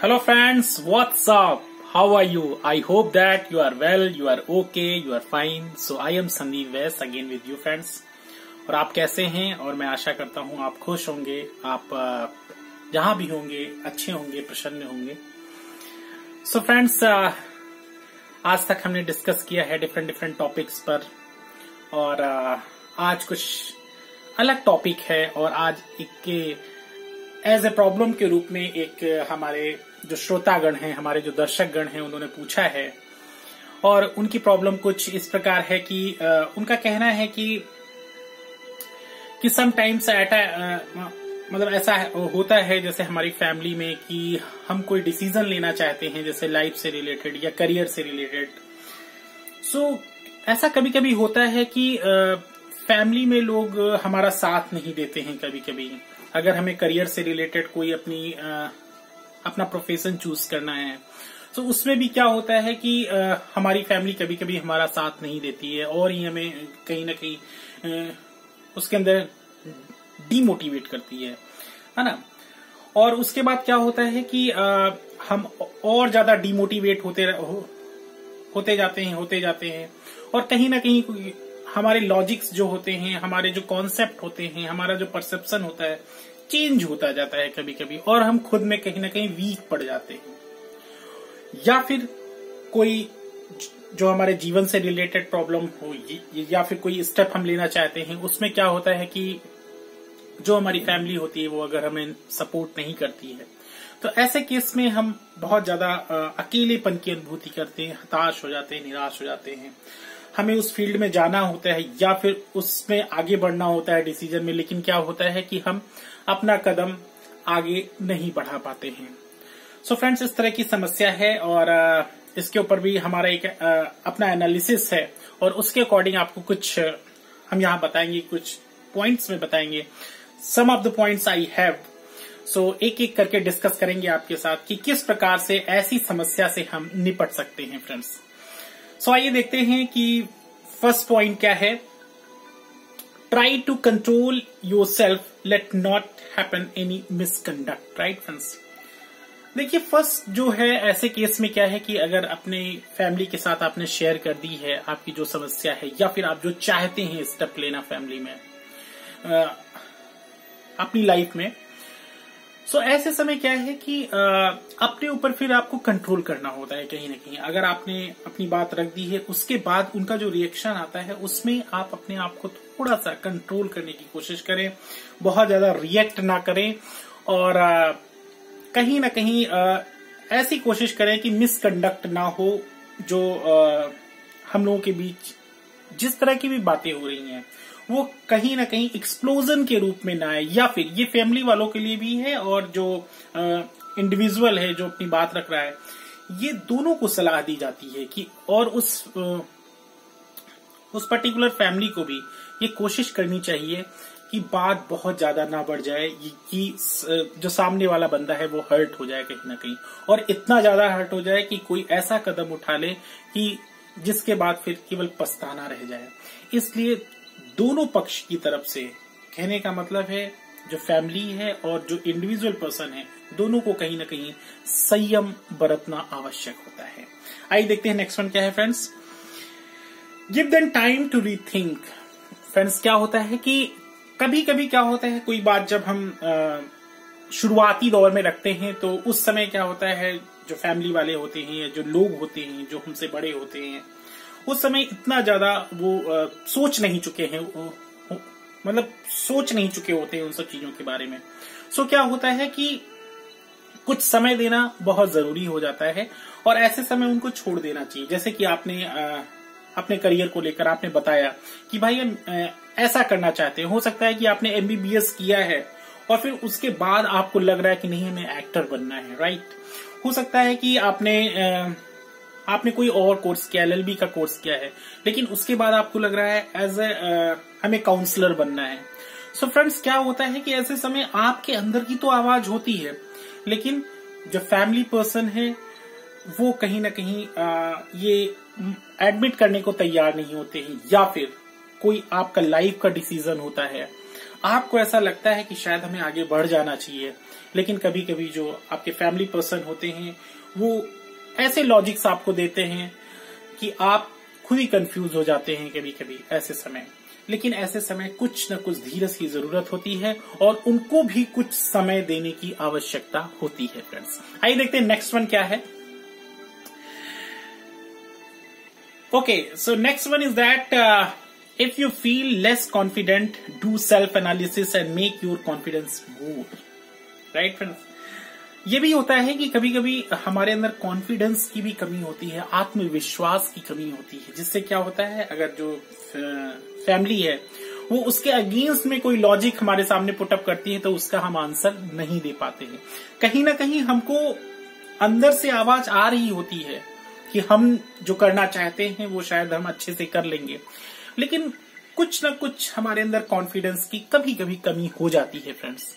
Hello friends, what's up? How are you? I hope that you are well, you are okay, you are fine. So I am Sandeep West again with you friends. और आप कैसे हैं और मैं आशा करता हूँ आप खुश होंगे आप जहाँ भी होंगे अच्छे होंगे प्रसन्न होंगे सो so फ्रेंड्स आज तक हमने डिस्कस किया है डिफरेंट डिफरेंट टॉपिक्स पर और आज कुछ अलग टॉपिक है और आज एक एज ए प्रॉब्लम के रूप में एक हमारे जो श्रोतागण हैं हमारे जो दर्शक गण हैं उन्होंने पूछा है। और उनकी प्रॉब्लम कुछ इस प्रकार है कि उनका कहना है कि कि समटाइम्स एट मतलब ऐसा होता है जैसे हमारी फैमिली में कि हम कोई डिसीज़न लेना चाहते हैं जैसे लाइफ से रिलेटेड या करियर से रिलेटेड सो so, ऐसा कभी कभी होता है कि फैमिली में लोग हमारा साथ नहीं देते हैं कभी कभी अगर हमें करियर से रिलेटेड कोई अपनी अपना प्रोफेशन चूज़ करना है। तो उसमें भी क्या होता है कि आ, हमारी फैमिली कभी कभी हमारा साथ नहीं देती है और ही हमें कहीं ना कहीं उसके अंदर डीमोटिवेट करती है। है ना? और उसके बाद क्या होता है कि आ, हम और ज़्यादा डीमोटिवेट होते हो, होते जाते हैं होते जाते हैं। और कहीं ना कहीं हमारे लॉजिक्स जो होते हैं हमारे जो कॉन्सेप्ट होते हैं हमारा जो परसेप्शन होता है चेंज होता जाता है कभी कभी और हम खुद में कहीं ना कहीं वीक पड़ जाते हैं। या फिर कोई जो हमारे जीवन से रिलेटेड प्रॉब्लम हो, या फिर कोई स्टेप हम लेना चाहते हैं, उसमें क्या होता है कि जो हमारी फैमिली होती है वो अगर हमें सपोर्ट नहीं करती है तो ऐसे केस में हम बहुत ज़्यादा अकेलेपन की अनुभूति करते हैं, हताश हो जाते हैं, निराश हो जाते हैं। हमें उस फ़ील्ड में जाना होता है या फिर उसमें आगे बढ़ना होता है डिसीज़न में, लेकिन क्या होता है कि हम अपना कदम आगे नहीं बढ़ा पाते हैं। सो so फ्रेंड्स इस तरह की समस्या है और इसके ऊपर भी हमारा एक अपना एनालिसिस है और उसके अकॉर्डिंग आपको कुछ हम यहाँ बताएँगे कुछ पॉइंट्स में बताएँगे। Some of the points I have so एक एक करके डिस्कस करेंगे आपके साथ कि किस प्रकार से ऐसी समस्या से हम निपट सकते हैं फ्रेंड्स सो so, आइए देखते हैं कि फ़र्स्ट पॉइंट क्या है। Try to control yourself. Let not happen any misconduct. Right, friends? देखिए फ़र्स्ट जो है, ऐसे केस में क्या है कि अगर अपने फैमिली के साथ आपने शेयर कर दी है, आपकी जो समस्या है, या फिर आप जो चाहते हैं स्टेप लेना फैमिली में अपनी लाइफ में सो so, ऐसे समय क्या है कि अपने ऊपर फिर आपको कंट्रोल करना होता है कहीं ना कहीं। अगर आपने अपनी बात रख दी है उसके बाद उनका जो रिएक्शन आता है उसमें आप अपने आप को थोड़ा सा कंट्रोल करने की कोशिश करें। बहुत ज़्यादा रिएक्ट ना करें और आ, कहीं ना कहीं आ, ऐसी कोशिश करें कि मिसकंडक्ट ना हो जो आ, हम लोगों के बीच जिस तरह की भी बातें हो रही हैं। वो कहीं ना कहीं एक्सप्लोजन के रूप में ना आए। या फिर ये फैमिली वालों के लिए भी है और जो इंडिविजुअल है जो अपनी बात रख रहा है, ये दोनों को सलाह दी जाती है कि और उस उस पर्टिकुलर फैमिली को भी ये कोशिश करनी चाहिए कि बात बहुत ज़्यादा ना बढ़ जाए कि जो सामने वाला बंदा है वो हर्ट हो जाए कहीं ना कहीं। और इतना ज़्यादा हर्ट हो जाए कि कोई ऐसा कदम उठा ले कि जिसके बाद फिर केवल पछताना रह जाए। इसलिए दोनों पक्ष की तरफ़ से कहने का मतलब है, जो फैमिली है और जो इंडिविजुअल पर्सन है, दोनों को कहीं ना कहीं संयम बरतना आवश्यक होता है। आइए देखते हैं नेक्स्ट वन क्या है friends give then time to rethink friends क्या होता है कि कभी कभी क्या होता है, कोई बात जब हम शुरुआती दौर में रखते हैं तो उस समय क्या होता है, जो फैमिली वाले होते हैं या जो लोग होते हैं, जो हमसे बड़े होते हैं उस समय इतना ज़्यादा वो आ, सोच नहीं चुके हैं मतलब सोच नहीं चुके होते हैं उन सब चीज़ों के बारे में। सो क्या होता है कि कुछ समय देना बहुत ज़रूरी हो जाता है और ऐसे समय उनको छोड़ देना चाहिए। जैसे कि आपने आ, अपने करियर को लेकर आपने बताया कि भाई हम ऐसा करना चाहते हैं। हो सकता है कि आपने एमबीबीएस किया है और फिर उसके बाद आपको लग रहा है कि नहीं हमें एक्टर बनना है राइट हो सकता है कि आपने आ, आपने कोई और कोर्स किया एलएलबी का कोर्स किया है लेकिन उसके बाद आपको लग रहा है एज ए हमें काउंसलर बनना है। सो so फ्रेंड्स क्या होता है कि ऐसे समय आपके अंदर की तो आवाज़ होती है लेकिन जो फैमिली पर्सन है वो कहीं ना कहीं आ, ये एडमिट करने को तैयार नहीं होते हैं या फिर कोई आपका लाइफ का डिसीज़न होता है। आपको ऐसा लगता है कि शायद हमें आगे बढ़ जाना चाहिए लेकिन कभी कभी जो आपके फैमिली पर्सन होते हैं वो ऐसे लॉजिक्स आपको देते हैं कि आप खुद ही कंफ्यूज हो जाते हैं कभी कभी ऐसे समय। लेकिन ऐसे समय कुछ न कुछ धीरज की ज़रूरत होती है और उनको भी कुछ समय देने की आवश्यकता होती है फ्रेंड्स आइए देखते हैं नेक्स्ट वन क्या है। Okay so next one is that if you feel less confident do self analysis and make your confidence more right friends ये भी होता है कि कभी कभी हमारे अंदर कॉन्फिडेंस की भी कमी होती है, आत्मविश्वास की कमी होती है, जिससे क्या होता है, अगर जो फैमिली है, वो उसके अगेंस्ट में कोई लॉजिक हमारे सामने पुटअप करती है तो उसका हम आंसर नहीं दे पाते हैं। कहीं ना कहीं हमको अंदर से आवाज़ आ रही होती है कि हम जो करना चाहते हैं, वो शायद हम अच्छे से कर लेंगे। लेकिन कुछ ना कुछ हमारे अंदर कॉन्फिडेंस की कभी कभी कमी हो जाती है फ्रेंड्स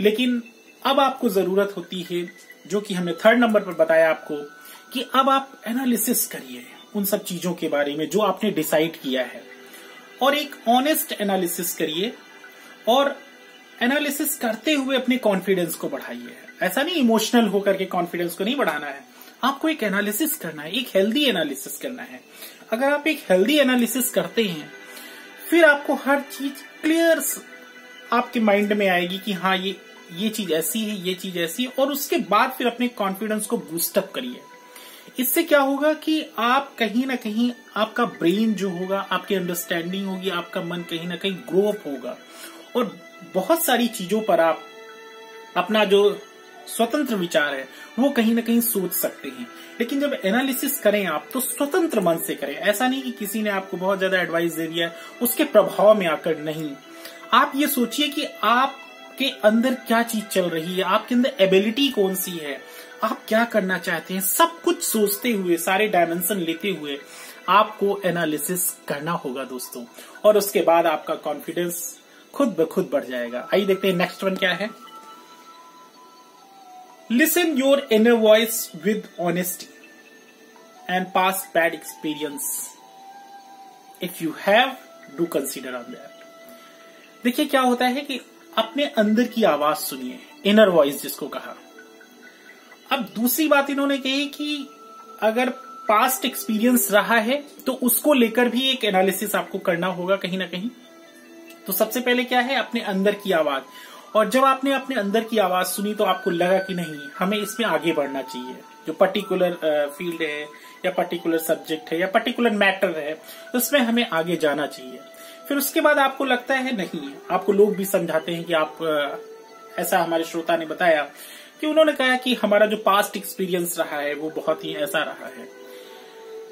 लेकिन अब आपको ज़रूरत होती है, जो कि हमने थर्ड नंबर पर बताया आपको, कि अब आप एनालिसिस करिए उन सब चीज़ों के बारे में जो आपने डिसाइड किया है। और एक ऑनेस्ट एनालिसिस करिए और एनालिसिस करते हुए अपने कॉन्फिडेंस को बढ़ाइए। ऐसा नहीं इमोशनल होकर के कॉन्फिडेंस को नहीं बढ़ाना है। आपको एक एनालिसिस करना है, एक हेल्दी एनालिसिस करना है। अगर आप एक हेल्दी एनालिसिस करते हैं, फिर आपको हर चीज़ क्लियर आपके माइंड में आएगी कि हाँ ये ये चीज़ ऐसी है, ये चीज़ ऐसी है, और उसके बाद फिर अपने कॉन्फिडेंस को बूस्टअप करिए। इससे क्या होगा कि आप कहीं ना कहीं आपका ब्रेन जो होगा, आपकी अंडरस्टैंडिंग होगी, आपका मन कहीं ना कहीं ग्रो अप होगा। और बहुत सारी चीज़ों पर आप अपना जो स्वतंत्र विचार है, वो कहीं ना कहीं सोच सकते हैं। लेकिन जब एनालिसिस करें आप तो स्वतंत्र मन से करें। ऐसा नहीं कि किसी ने आपको बहुत ज़्यादा एडवाइस दे दिया, उसके प्रभाव में आकर नहीं। आप ये सोचिए कि आप आपके अंदर क्या चीज़ चल रही है? आपके अंदर एबिलिटी कौन सी है? आप क्या करना चाहते हैं? सब कुछ सोचते हुए, सारे डायमेंशन लेते हुए आपको एनालिसिस करना होगा दोस्तों। और उसके बाद आपका कॉन्फिडेंस खुद ब खुद बढ़ जाएगा। आइए देखते हैं नेक्स्ट वन क्या है। Listen your inner voice with honesty and pass bad experience if you have do consider on that देखिए क्या होता है कि अपने अंदर की आवाज़ सुनिए इनर वॉइस जिसको कहा। अब दूसरी बात इन्होंने कही कि अगर पास्ट एक्सपीरियंस रहा है तो उसको लेकर भी एक एनालिसिस आपको करना होगा कहीं ना कहीं। तो सबसे पहले क्या है? अपने अंदर की आवाज़। और जब आपने अपने अंदर की आवाज़ सुनी तो आपको लगा कि नहीं, हमें इसमें आगे बढ़ना चाहिए। जो पर्टिकुलर फ़ील्ड है, या पर्टिकुलर सब्जेक्ट है, या पर्टिकुलर मैटर है, उसमें हमें आगे जाना चाहिए। फिर उसके बाद आपको लगता है नहीं, आपको लोग भी समझाते हैं कि आप ऐसा हमारे श्रोता ने बताया कि उन्होंने कहा कि हमारा जो पास्ट एक्सपीरियंस रहा है, वो बहुत ही ऐसा रहा है।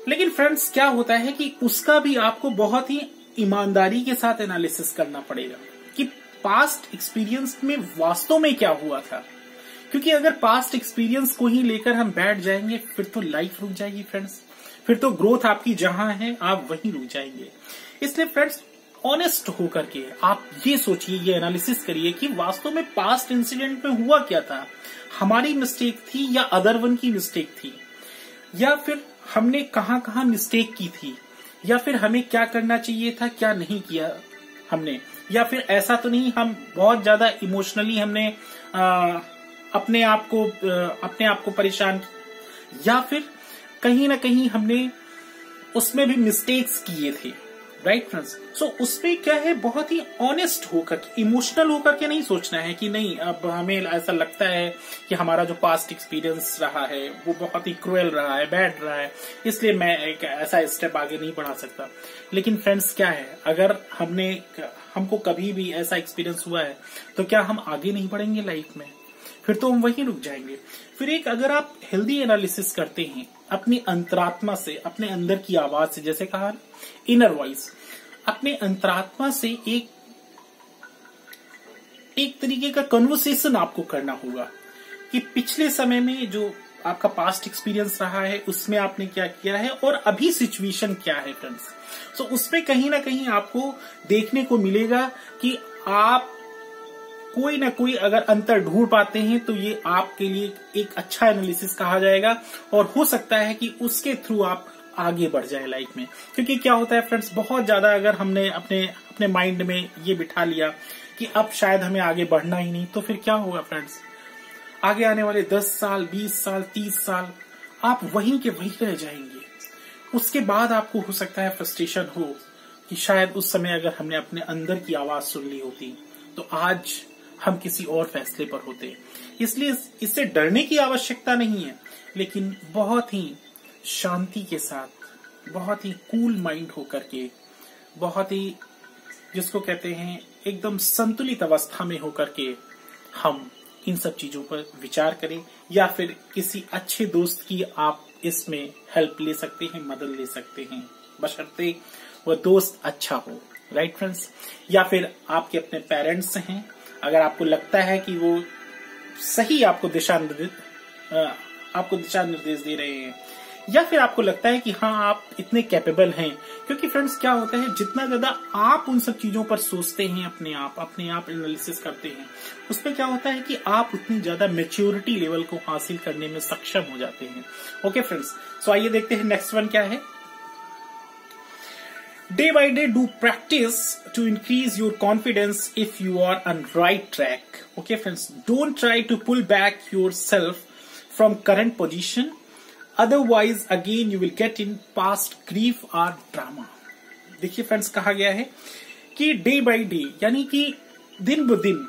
लेकिन फ्रेंड्स क्या होता है कि उसका भी आपको बहुत ही ईमानदारी के साथ एनालिसिस करना पड़ेगा कि पास्ट एक्सपीरियंस में वास्तव में क्या हुआ था। क्योंकि अगर पास्ट एक्सपीरियंस को ही लेकर हम बैठ जाएँगे, फिर तो लाइफ रुक जाएगी फ्रेंड्स फिर तो ग्रोथ आपकी जहाँ है, आप वहीं रुक जाएँगे। इसलिए फ्रेंड्स ऑनेस्ट होकर के आप ये सोचिए ये एनालिसिस करिए कि वास्तव में पास्ट इंसिडेंट में हुआ क्या था? हमारी मिस्टेक थी या अदर वन की मिस्टेक थी? या फिर हमने कहाँ कहाँ मिस्टेक की थी? या फिर हमें क्या करना चाहिए था क्या नहीं किया हमने? या फिर ऐसा तो नहीं हम बहुत ज़्यादा इमोशनली हमने आ, अपने आप को अपने आप को परेशान या फिर कहीं ना कहीं हमने उसमें भी मिस्टेक्स किए थे। राइट फ्रेंड्स सो उसमें क्या है? बहुत ही ऑनेस्ट होकर इमोशनल होकर के नहीं सोचना है कि नहीं, अब हमें ऐसा लगता है कि हमारा जो पास्ट एक्सपीरियंस रहा है, वो बहुत ही क्रुएल रहा है बैड रहा है, इसलिए मैं एक ऐसा स्टेप आगे नहीं बढ़ा सकता। लेकिन फ्रेंड्स क्या है? अगर हमने, हमको कभी भी ऐसा एक्सपीरियंस हुआ है तो क्या हम आगे नहीं बढ़ेंगे लाइफ में? फिर तो हम वहीं रुक जाएँगे। फिर एक अगर आप हेल्दी एनालिसिस करते हैं अपनी अंतरात्मा से अपने अंदर की आवाज़ से जैसे कहा इनर वॉइस अपने अंतरात्मा से एक एक तरीके का कन्वर्सेशन आपको करना होगा कि पिछले समय में जो आपका पास्ट एक्सपीरियंस रहा है उसमें आपने क्या किया है और अभी सिचुएशन क्या है फ्रेंड्स सो so, उसमें कहीं ना कहीं आपको देखने को मिलेगा कि आप कोई ना कोई अगर अंतर ढूंढ पाते हैं तो ये आपके लिए एक अच्छा एनालिसिस कहा जाएगा। और हो सकता है कि उसके थ्रू आप आगे बढ़ जाए लाइफ में। क्योंकि क्या होता है फ्रेंड्स बहुत ज़्यादा अगर हमने अपने अपने माइंड में ये बिठा लिया कि अब शायद हमें आगे बढ़ना ही नहीं तो फिर क्या होगा फ्रेंड्स आगे आने वाले दस साल, बीस साल, तीस साल, आप वहीं के वहीं रह जाएँगे। उसके बाद आपको हो सकता है फ्रस्ट्रेशन हो कि शायद उस समय अगर हमने अपने अंदर की आवाज़ सुन ली होती तो आज हम किसी और फैसले पर होते इसलिए इससे डरने की आवश्यकता नहीं है, लेकिन बहुत ही शांति के साथ, बहुत ही कूल माइंड होकर के, बहुत ही, जिसको कहते हैं, एकदम संतुलित अवस्था में होकर के हम इन सब चीज़ों पर विचार करें, या फिर किसी अच्छे दोस्त की आप इसमें हेल्प ले सकते हैं, मदद ले सकते हैं। बशर्ते वह दोस्त अच्छा हो राइट right फ्रेंड्स या फिर आपके अपने पेरेंट्स हैं अगर आपको लगता है कि वो सही आपको दिशा निर्देश आपको दिशा निर्देश दे रहे हैं, या फिर आपको लगता है कि हाँ आप इतने कैपेबल हैं, क्योंकि फ्रेंड्स क्या होता है, जितना ज़्यादा आप उन सब चीज़ों पर सोचते हैं अपने आप अपने आप एनालिसिस करते हैं, उसमें क्या होता है कि आप उतनी ज़्यादा मेच्योरिटी लेवल को हासिल करने में सक्षम हो जाते हैं। ओके फ्रेंड्स सो आइए देखते हैं नेक्स्ट वन क्या है। Day by day, do practice to increase your confidence if you are on right track. Okay, friends, don't try to pull back yourself from current position. Otherwise, again, you will get in past grief or drama. देखिए friends कहा गया है कि day by day यानी कि दिन ब दिन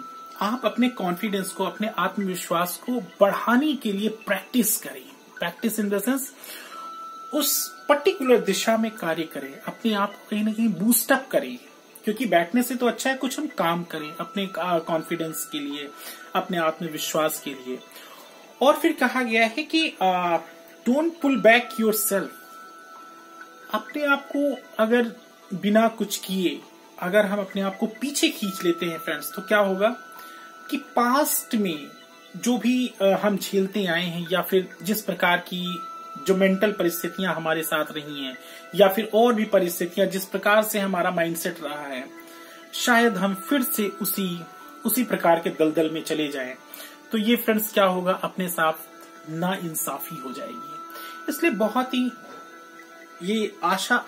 आप अपने कॉन्फिडेंस को अपने आत्मविश्वास को बढ़ाने के लिए प्रैक्टिस करें प्रैक्टिस इन द सेंस उस पर्टिकुलर दिशा में कार्य करें, अपने आप को कहीं ना कहीं बूस्टअप करें। क्योंकि बैठने से तो अच्छा है कुछ हम काम करें, अपने कॉन्फिडेंस के लिए, अपने आत्मविश्वास के लिए। और फिर कहा गया है कि don't pull back yourself अपने आप को अगर बिना कुछ किए, अगर हम अपने आप को पीछे खींच लेते हैं फ्रेंड्स तो क्या होगा? कि पास्ट में जो भी हम झेलते आए हैं या फिर जिस प्रकार की जो मेंटल परिस्थितियाँ हमारे साथ रही हैं, या फिर और भी परिस्थितियाँ जिस प्रकार से हमारा माइंडसेट रहा है, शायद हम फिर से उसी उसी प्रकार के दलदल में चले जाएँ। तो ये फ्रेंड्स क्या होगा? अपने साथ ना इंसाफी हो जाएगी। इसलिए बहुत ही ये आशा,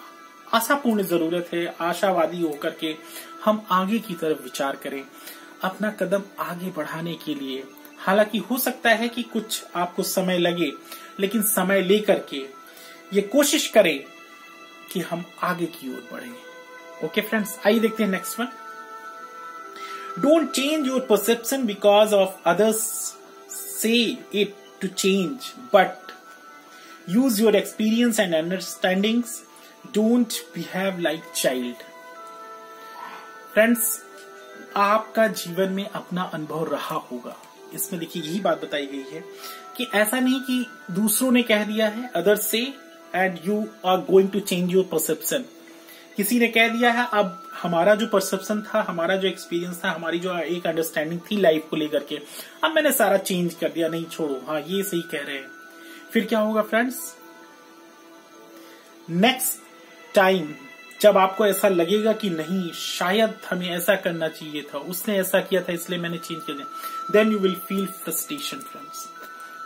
आशापूर्ण ज़रूरत है, आशावादी होकर के हम आगे की तरफ़ विचार करें। अपना कदम आगे बढ़ाने के लिए हालाँकि हो सकता है कि कुछ आपको समय लगे, लेकिन समय लेकर के ये कोशिश करें कि हम आगे की ओर बढ़े। ओके फ्रेंड्स आइए देखते हैं next one don't change your perception because of others say it to change but use your experience and understandings don't behave like child friends आपका जीवन में अपना अनुभव रहा होगा। इसमें देखिए यही बात बताई गई है कि ऐसा नहीं कि दूसरों ने कह दिया है अदर से and you are going to change your perception किसी ने कह दिया है, अब हमारा जो परसेप्शन था, हमारा जो एक्सपीरियंस था, हमारी जो एक अंडरस्टैंडिंग थी लाइफ को लेकर के, अब मैंने सारा चेंज कर दिया, नहीं छोड़ो। हाँ ये सही कह रहे हैं। फिर क्या होगा फ्रेंड्स नेक्स्ट टाइम जब आपको ऐसा लगेगा कि नहीं, शायद हमें ऐसा करना चाहिए था, उसने ऐसा किया था, इसलिए मैंने चेंज कर दिया। Then you will feel frustration friends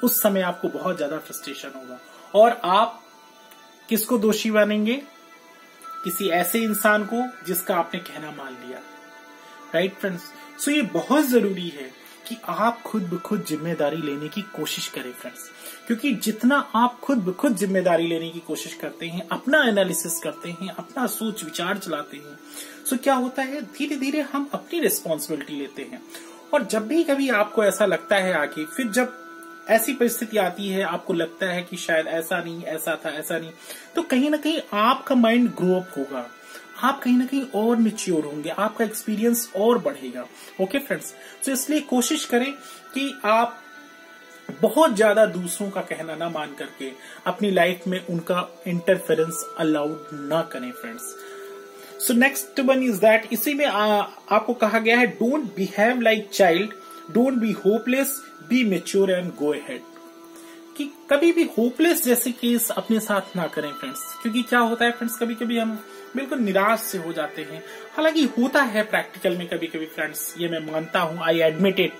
उस समय आपको बहुत ज़्यादा फ्रस्ट्रेशन होगा। और आप किसको दोषी बनेंगे किसी ऐसे इंसान को जिसका आपने कहना मान लिया। राइट फ्रेंड्स सो ये बहुत ज़रूरी है कि आप खुद ब खुद ज़िम्मेदारी लेने की कोशिश करें फ्रेंड्स क्योंकि जितना आप खुद ब, खुद ज़िम्मेदारी लेने की कोशिश करते हैं, अपना एनालिसिस करते हैं, अपना सोच विचार चलाते हैं सो क्या होता है धीरे धीरे हम अपनी रिस्पॉन्सिबिलिटी लेते हैं। और जब भी कभी आपको ऐसा लगता है आगे, फिर जब ऐसी परिस्थिति आती है, आपको लगता है कि शायद ऐसा नहीं, ऐसा था, ऐसा नहीं तो कहीं ना कहीं आपका माइंड ग्रो अप होगा। आप कहीं ना कहीं और मिच्योर होंगे, आपका एक्सपीरियंस और बढ़ेगा। ओके फ्रेंड्स तो इसलिए कोशिश करें कि आप बहुत ज़्यादा दूसरों का कहना ना मान करके अपनी लाइफ में उनका इंटरफेरेंस अलाउड ना करें friends so next one is that इसी में आ, आपको कहा गया है don't behave like child don't be hopeless be mature and go head कि कभी भी होपलेस जैसे केस अपने साथ ना करें फ्रेंड्स क्योंकि क्या होता है फ्रेंड्स कभी कभी हम बिल्कुल निराश से हो जाते हैं। हालाँकि होता है प्रैक्टिकल में कभी कभी फ्रेंड्स ये मैं मानता हूँ आई एडमिट इट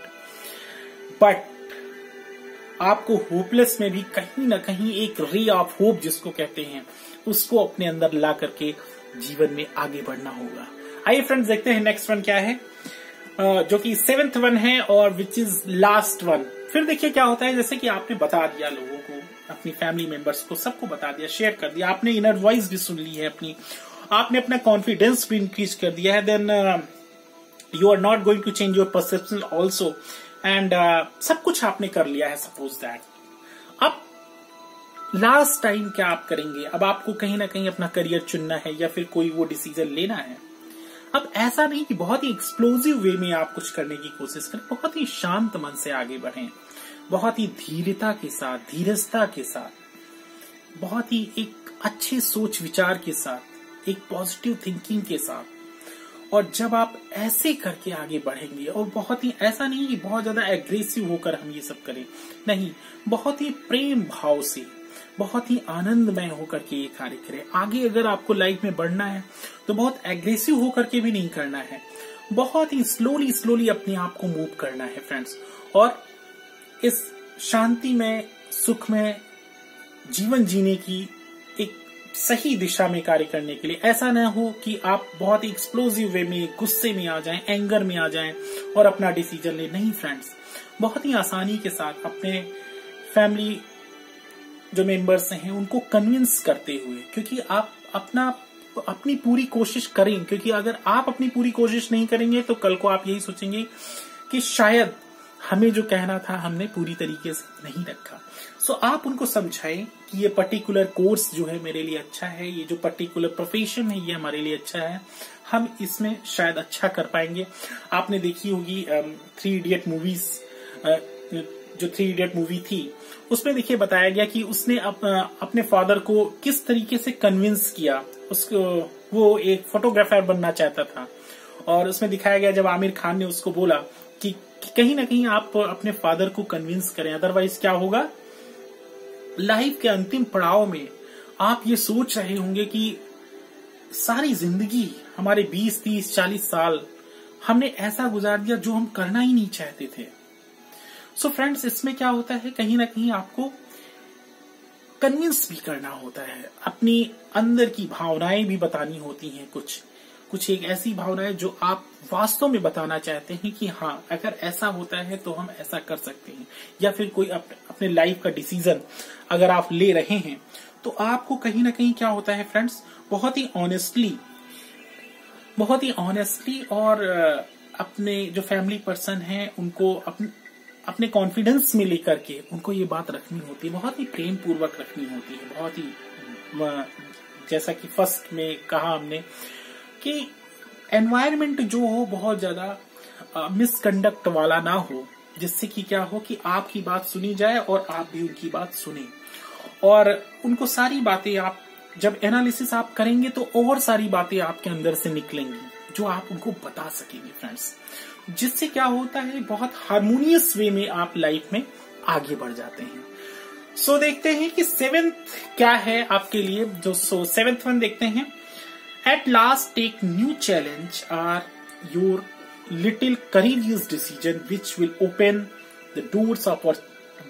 बट आपको होपलेस में भी कहीं ना कहीं एक रे ऑफ़ होप जिसको कहते हैं, उसको अपने अंदर ला करके जीवन में आगे बढ़ना होगा। आइए फ्रेंड्स देखते हैं नेक्स्ट वन क्या है। जो कि सेवेंथ वन है और विच इज़ लास्ट वन फिर देखिए क्या होता है, जैसे कि आपने बता दिया लोगों को, अपनी फैमिली मेंबर्स को, सबको बता दिया शेयर कर दिया, आपने इनर वॉइस भी सुन ली है अपनी, आपने अपना कॉन्फिडेंस भी इंक्रीज कर दिया है then you are not going to change your perception also and uh, सब कुछ आपने कर लिया है सपोज़ दैट अब लास्ट टाइम क्या आप करेंगे? अब आपको कहीं ना कहीं अपना करियर चुनना है या फिर कोई वो डिसीज़न लेना है। अब ऐसा नहीं कि बहुत ही एक्सप्लोजिव वे में आप कुछ करने की कोशिश करें बहुत ही शांत मन से आगे बढ़ें। बहुत ही धीरता के साथ धीरजता के साथ बहुत ही एक अच्छे सोच विचार के साथ एक पॉजिटिव थिंकिंग के साथ और जब आप ऐसे करके आगे बढ़ेंगे, और बहुत ही, ऐसा नहीं कि बहुत ज़्यादा एग्रेसिव होकर हम ये सब करें। नहीं, बहुत ही प्रेम भाव से, बहुत ही आनंदमय होकर के ये कार्य करें। आगे अगर आपको लाइफ में बढ़ना है तो बहुत एग्रेसिव होकर के भी नहीं करना है। बहुत ही स्लोली स्लोली अपने आप को मूव करना है फ्रेंड्स और इस शांति में सुख में जीवन जीने की सही दिशा में कार्य करने के लिए। ऐसा न हो कि आप बहुत ही एक्सप्लोजिव वे में गुस्से में आ जाएँ, एंगर में आ जाएँ और अपना डिसीज़न ले। नहीं फ्रेंड्स बहुत ही आसानी के साथ अपने फैमिली जो मेंबर्स हैं उनको कन्विंस करते हुए क्योंकि आप अपना अपनी पूरी कोशिश करें क्योंकि अगर आप अपनी पूरी कोशिश नहीं करेंगे तो कल को आप यही सोचेंगे कि शायद हमें जो कहना था हमने पूरी तरीके से नहीं रखा। सो so, आप उनको समझाएँ कि ये पर्टिकुलर कोर्स जो है मेरे लिए अच्छा है ये जो पर्टिकुलर प्रोफेशन है ये हमारे लिए अच्छा है। हम इसमें शायद अच्छा कर पाएँगे। आपने देखी होगी थ्री इडियट मूवीज़ जो थ्री इडियट मूवी थी उसमें देखिए बताया गया कि उसने अप, अपने फादर को किस तरीके से कन्विंस किया। उसको वो एक फोटोग्राफर बनना चाहता था। और उसमें दिखाया गया जब आमिर खान ने उसको बोला कि, कि कहीं ना कहीं आप अपने फादर को कन्विंस करें अदरवाइज़ क्या होगा? लाइफ के अंतिम पड़ाव में आप ये सोच रहे होंगे कि सारी ज़िंदगी हमारे 20, 30, 40 साल हमने ऐसा गुजार दिया जो हम करना ही नहीं चाहते थे। सो so फ्रेंड्स इसमें क्या होता है? कहीं ना कहीं आपको कन्विंस भी करना होता है। अपनी अंदर की भावनाएँ भी बतानी होती हैं कुछ। कुछ एक ऐसी भावना है जो आप वास्तव में बताना चाहते हैं कि हाँ अगर ऐसा होता है तो हम ऐसा कर सकते हैं। या फिर कोई अप, अपने लाइफ का डिसीज़न अगर आप ले रहे हैं तो आपको कहीं ना कहीं क्या होता है फ्रेंड्स बहुत ही ऑनेस्टली बहुत ही ऑनेस्टली और अपने जो फैमिली पर्सन है उनको अपने अपने कॉन्फिडेंस में लेकर के उनको ये बात रखनी होती है। बहुत ही प्रेम पूर्वक रखनी होती है। बहुत ही जैसा कि फ़र्स्ट में कहा हमने कि एनवायरमेंट जो हो बहुत ज़्यादा मिसकंडक्ट वाला ना हो जिससे कि क्या हो कि आपकी बात सुनी जाए और आप भी उनकी बात सुने। और उनको सारी बातें आप जब एनालिसिस आप करेंगे तो और सारी बातें आपके अंदर से निकलेंगी जो आप उनको बता सकेंगे फ्रेंड्स जिससे क्या होता है बहुत हारमोनियस वे में आप लाइफ में आगे बढ़ जाते हैं। सो so, देखते हैं कि सेवेंथ क्या है आपके लिए जो सो सेवेंथ वन देखते हैं। At last, take new challenge or your little courageous decision which will open the doors of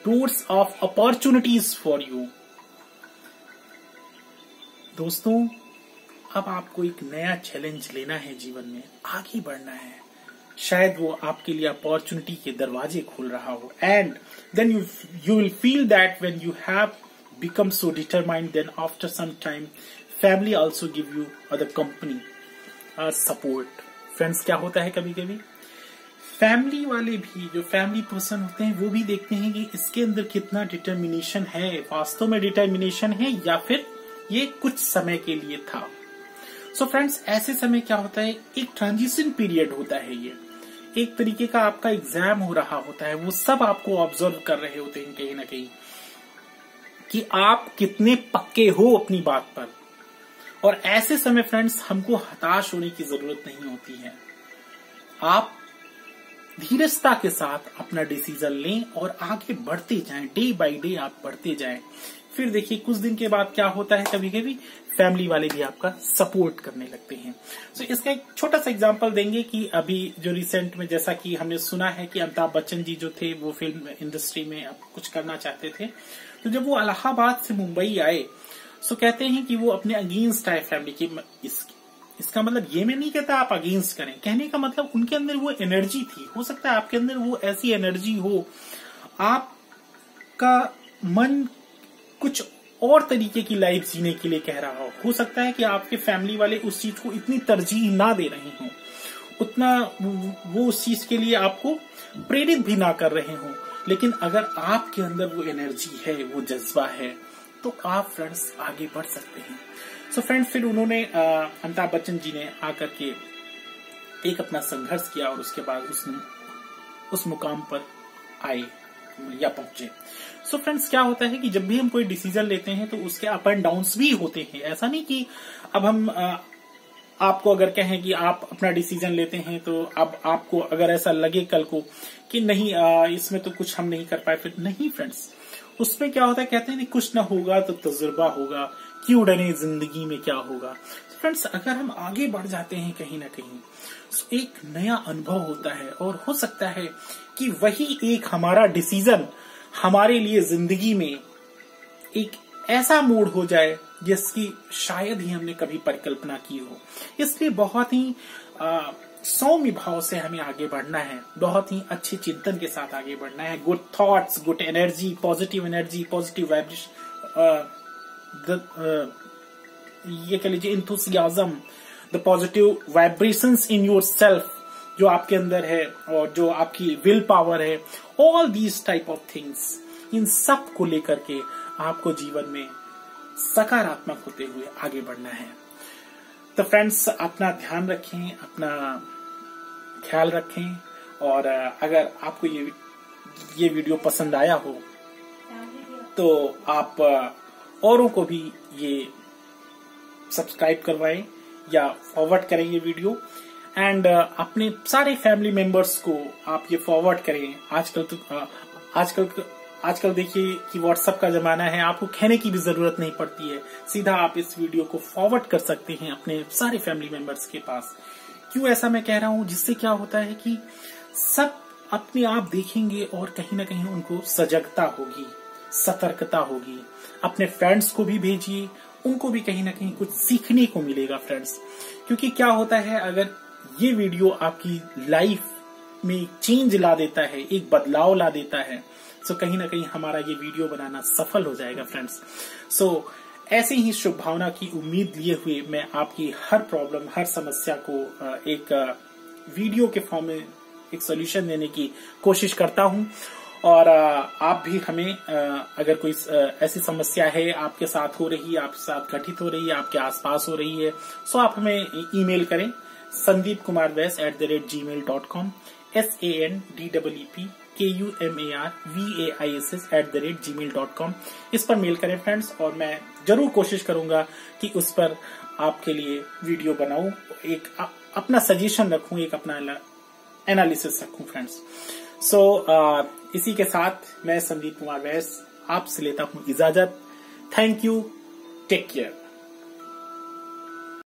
doors of opportunities for you. दोस्तों अब आपको एक नया चैलेंज लेना है जीवन में आगे बढ़ना है शायद वो आपके लिए अपॉर्चुनिटी के दरवाजे खोल रहा हो and then you you will feel that when you have become so determined then after some time family also give you other company support friends क्या होता है कभी कभी फैमिली वाले भी, जो फैमिली पर्सन होते हैं, वो भी देखते हैं कि इसके अंदर कितना डिटर्मिनेशन है। वास्तव में डिटर्मिनेशन है या फिर ये कुछ समय के लिए था? सो so फ्रेंड्स ऐसे समय क्या होता है? एक ट्रांजिशन पीरियड होता है ये। एक तरीके का आपका एग्ज़ाम हो रहा होता है, वो सब आपको ऑब्ज़र्व कर रहे होते हैं कहीं ना कहीं कि आप कितने पक्के हो अपनी बात पर। और ऐसे समय फ्रेंड्स हमको हताश होने की ज़रूरत नहीं होती है। आप धीरजता के साथ अपना डिसीज़न लें और आगे बढ़ते जाएँ। डे बाय डे आप बढ़ते जाएँ। फिर देखिए कुछ दिन के बाद क्या होता है कभी कभी फैमिली वाले भी आपका सपोर्ट करने लगते हैं। तो so, इसका एक छोटा सा एग्जांपल देंगे कि अभी जो रिसेंट में जैसा कि हमने सुना है कि अमिताभ बच्चन जी जो थे वो फ़िल्म इंडस्ट्री में कुछ करना चाहते थे। तो जब वो इलाहाबाद से मुंबई आए सो कहते हैं कि वो अपने अगेंस्ट आए फैमिली की इस, इसका मतलब ये मैं नहीं कहता आप अगेंस्ट करें। कहने का मतलब उनके अंदर वो एनर्जी थी। हो सकता है आपके अंदर वो ऐसी एनर्जी हो। आपका मन कुछ और तरीके की लाइफ जीने के लिए कह रहा हो। हो सकता है कि आपके फैमिली वाले उस चीज़ को इतनी तरजीह ना दे रहे हो। उतना वो उस चीज़ के लिए आपको प्रेरित भी ना कर रहे हो। लेकिन अगर आपके अंदर वो एनर्जी है, वो जज्बा है तो आप फ्रेंड्स आगे बढ़ सकते हैं। सो so फ्रेंड्स फिर उन्होंने अमिताभ बच्चन जी ने आकर के एक अपना संघर्ष किया और उसके बाद उस उस मुकाम पर आए या पहुँचे। सो so फ्रेंड्स क्या होता है कि जब भी हम कोई डिसीज़न लेते हैं तो उसके अप एंड डाउन भी होते हैं। ऐसा नहीं कि अब हम आपको अगर कहें कि आप अपना डिसीज़न लेते हैं तो अब आपको अगर ऐसा लगे कल को कि नहीं इसमें तो कुछ हम नहीं कर पाए, फिर नहीं फ्रेंड्स उसमें क्या होता है, कहते हैं कुछ ना होगा तो तजुर्बा होगा। क्यों डरे ज़िंदगी में क्या होगा? फ्रेंड्स अगर हम आगे बढ़ जाते हैं कहीं ना कहीं तो एक नया अनुभव होता है और हो सकता है कि वही एक हमारा डिसीज़न हमारे लिए ज़िंदगी में एक ऐसा मूड हो जाए जिसकी शायद ही हमने कभी परिकल्पना की हो। इसलिए बहुत ही सौम्य भाव से हमें आगे बढ़ना है। बहुत ही अच्छे चिंतन के साथ आगे बढ़ना है। Good thoughts good energy positive energy positive vibration ये कह लीजिए enthusiasm the positive vibrations in your self जो आपके अंदर है और जो आपकी विल पावर है। All these type of things इन सबको लेकर के आपको जीवन में सकारात्मक होते हुए आगे बढ़ना है। तो फ्रेंड्स अपना ध्यान रखें, अपना ख्याल रखें। और अगर आपको ये ये वीडियो पसंद आया हो तो आप औरों को भी ये सब्सक्राइब करवाएँ या फॉरवर्ड करें ये वीडियो। एंड अपने सारे फैमिली मेंबर्स को आप ये फॉरवर्ड करें। आजकल तो आजकल आजकल देखिए कि व्हाट्सएप का जमाना है, आपको कहने की भी ज़रूरत नहीं पड़ती है। सीधा आप इस वीडियो को फॉरवर्ड कर सकते हैं अपने सारे फैमिली मेंबर्स के पास। क्यों ऐसा मैं कह रहा हूँ? जिससे क्या होता है कि सब अपने आप देखेंगे और कहीं ना कहीं उनको सजगता होगी, सतर्कता होगी। अपने फ्रेंड्स को भी भेजिए, उनको भी कहीं ना कहीं कुछ सीखने को मिलेगा फ्रेंड्स क्योंकि क्या होता है, अगर ये वीडियो आपकी लाइफ में चेंज ला देता है, एक बदलाव ला देता है सो so, कहीं ना कहीं हमारा ये वीडियो बनाना सफल हो जाएगा फ्रेंड्स सो so, ऐसे ही शुभ भावना की उम्मीद लिए हुए मैं आपकी हर प्रॉब्लम हर समस्या को एक वीडियो के फॉर्म में एक सोल्यूशन देने की कोशिश करता हूँ। और आप भी हमें अगर कोई ऐसी समस्या है आपके साथ हो रही है आपके साथ घटित हो रही है आपके आसपास हो रही है सो आप हमें ईमेल करें संदीप कुमार वैस at the rate Gmail dot com S A N D W P K U M A R V A I S S at the rate Gmail dot com इस पर मेल करें फ्रेंड्स और मैं ज़रूर कोशिश करूँगा कि उस पर आपके लिए वीडियो बनाऊँ एक आ, अपना सजेशन रखूँ एक अपना एनालिसिस रखूँ फ्रेंड्स सो so, इसी के साथ मैं संदीप कुमार वैस आपसे लेता हूँ इजाज़त. Thank you take care